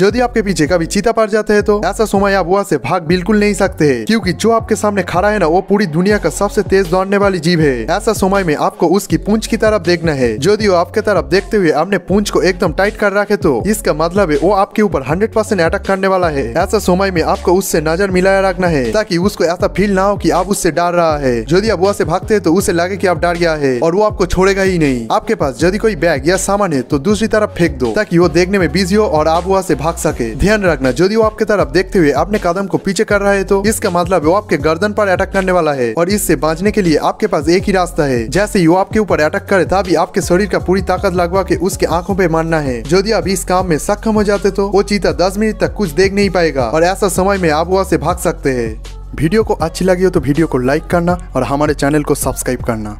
यदि आपके पीछे कभी चीता पड़ जाते हैं तो ऐसा समय आप वहाँ से भाग बिल्कुल नहीं सकते हैं, क्योंकि जो आपके सामने खड़ा है ना, वो पूरी दुनिया का सबसे तेज दौड़ने वाली जीव है। ऐसा समय में आपको उसकी पूंछ की तरफ़ देखना है। यदि वो आपके तरफ़ देखते हुए अपने पूंछ को एकदम टाइट कर रखे तो इसका मतलब है वो आपके ऊपर हंड्रेड परसेंट अटैक करने वाला है। ऐसा समय में आपको उससे नज़र मिलाया रखना है, ताकि उसको ऐसा फील ना हो की आप उससे डर रहा है। यदि आप वहाँ से भागते हैं तो उसे लगे की आप डर गया है, और वो आपको छोड़ेगा ही नहीं। आपके पास यदि कोई बैग या सामान है तो दूसरी तरफ़ फेंक दो, ताकि वो देखने में बिज़ी हो और आप वहाँ से भाग सके। ध्यान रखना यदि वो आपके तरफ़ देखते हुए अपने कदम को पीछे कर रहा है तो इसका मतलब वो आपके गर्दन पर अटैक करने वाला है और इससे बांचने के लिए आपके पास एक ही रास्ता है। जैसे वो आपके ऊपर अटैक करे, तभी आपके शरीर का पूरी ताकत लगवा के उसके आँखों पे मारना है। यदि आप इस काम में सक्षम हो जाते तो वो चीता दस मिनट तक कुछ देख नहीं पाएगा और ऐसा समय में आप वहाँ से भाग सकते हैं। वीडियो को अच्छी लगी हो तो वीडियो को लाइक करना और हमारे चैनल को सब्सक्राइब करना।